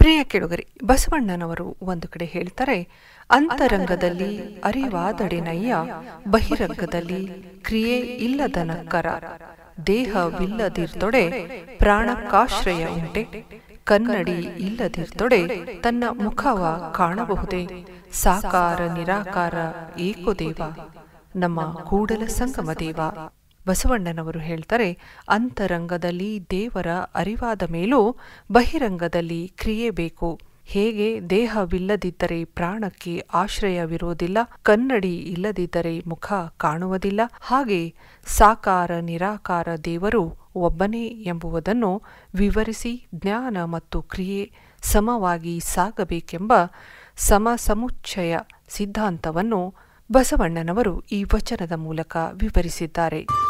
ಪ್ರಿಯ ಕೆಳುಗರಿ, ಬಸವಣ್ಣನವರು ಒಂದು ಕಡೆ ಹೇಳ್ತಾರೆ, ಅಂತರಂಗದಲ್ಲಿ ಅರಿವಾದಡೆನಯ್ಯ, ಬಹಿರಂಗದಲ್ಲಿ ಕ್ರಿಯೆ ಇಲ್ಲದ ನಕ್ಕರ ದೇಹವಿಲ್ಲದಿರ್ತೊಡೆ ಪ್ರಾಣಕ್ಕಾಶ್ರಯ ಉಂಟೆ. ಕನ್ನಡಿ ಇಲ್ಲದಿರ್ತೊಡೆ ತನ್ನ ಮುಖವ ಕಾಣಬಹುದೇ. ಸಾಕಾರ ನಿರಾಕಾರ ಏಕೋದೇವ ನಮ್ಮ ಕೂಡಲ ಸಂಗಮ ದೇವ. ಬಸವಣ್ಣನವರು ಹೇಳ್ತಾರೆ, ಅಂತರಂಗದಲ್ಲಿ ದೇವರ ಅರಿವಾದ ಮೇಲೂ ಬಹಿರಂಗದಲ್ಲಿ ಕ್ರಿಯೆ ಬೇಕು. ಹೇಗೆ ದೇಹವಿಲ್ಲದಿದ್ದರೆ ಪ್ರಾಣಕ್ಕೆ ಆಶ್ರಯವಿರುವುದಿಲ್ಲ, ಕನ್ನಡಿ ಇಲ್ಲದಿದ್ದರೆ ಮುಖ ಕಾಣುವುದಿಲ್ಲ, ಹಾಗೆ ಸಾಕಾರ ನಿರಾಕಾರ ದೇವರು ಒಬ್ಬನೇ ಎಂಬುವುದನ್ನು ವಿವರಿಸಿ ಜ್ಞಾನ ಮತ್ತು ಕ್ರಿಯೆ ಸಮವಾಗಿ ಸಾಗಬೇಕೆಂಬ ಸಮಸಮುಚ್ಚಯ ಸಿದ್ಧಾಂತವನ್ನು ಬಸವಣ್ಣನವರು ಈ ವಚನದ ಮೂಲಕ ವಿವರಿಸಿದ್ದಾರೆ.